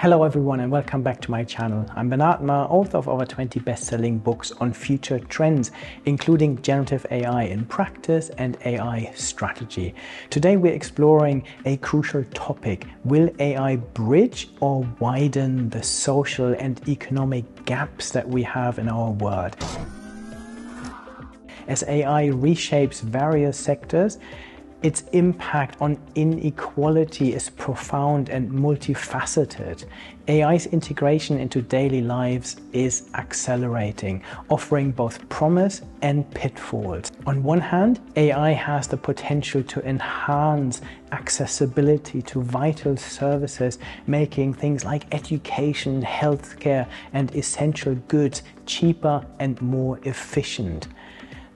Hello everyone and welcome back to my channel. I'm Bernard Marr, author of over 20 best-selling books on future trends, including generative AI in practice and AI strategy. Today we're exploring a crucial topic. Will AI bridge or widen the social and economic gaps that we have in our world? As AI reshapes various sectors, its impact on inequality is profound and multifaceted. AI's integration into daily lives is accelerating, offering both promise and pitfalls. On one hand, AI has the potential to enhance accessibility to vital services, making things like education, healthcare, and essential goods cheaper and more efficient.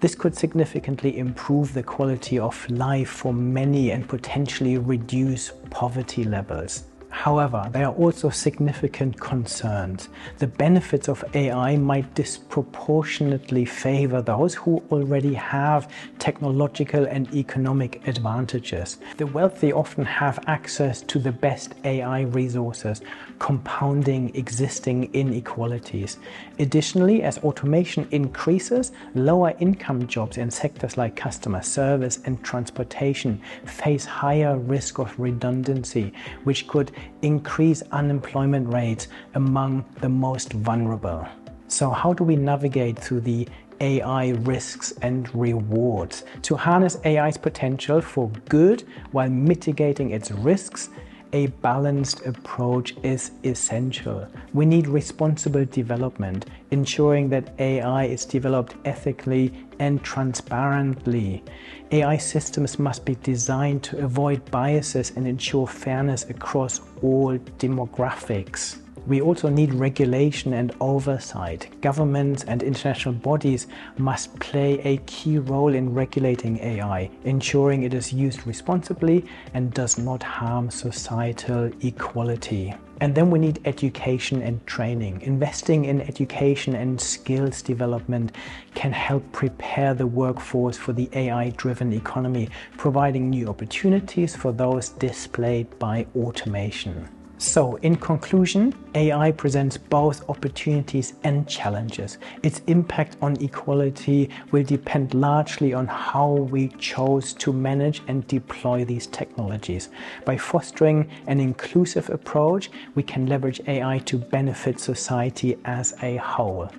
This could significantly improve the quality of life for many and potentially reduce poverty levels. However, there are also significant concerns. The benefits of AI might disproportionately favor those who already have technological and economic advantages. The wealthy often have access to the best AI resources, compounding existing inequalities. Additionally, as automation increases, lower income jobs in sectors like customer service and transportation face higher risk of redundancy, which could increase unemployment rates among the most vulnerable. So how do we navigate through the AI risks and rewards to harness AI's potential for good while mitigating its risks a balanced approach is essential. We need responsible development, ensuring that AI is developed ethically and transparently. AI systems must be designed to avoid biases and ensure fairness across all demographics. We also need regulation and oversight. Governments and international bodies must play a key role in regulating AI, ensuring it is used responsibly and does not harm societal equality. And then we need education and training. Investing in education and skills development can help prepare the workforce for the AI driven economy, providing new opportunities for those displaced by automation. So, in conclusion, AI presents both opportunities and challenges. Its impact on equality will depend largely on how we chose to manage and deploy these technologies. By fostering an inclusive approach, we can leverage AI to benefit society as a whole.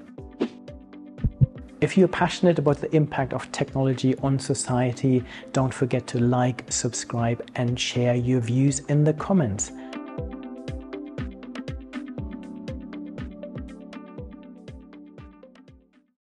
If you're passionate about the impact of technology on society, don't forget to like, subscribe, and share your views in the comments.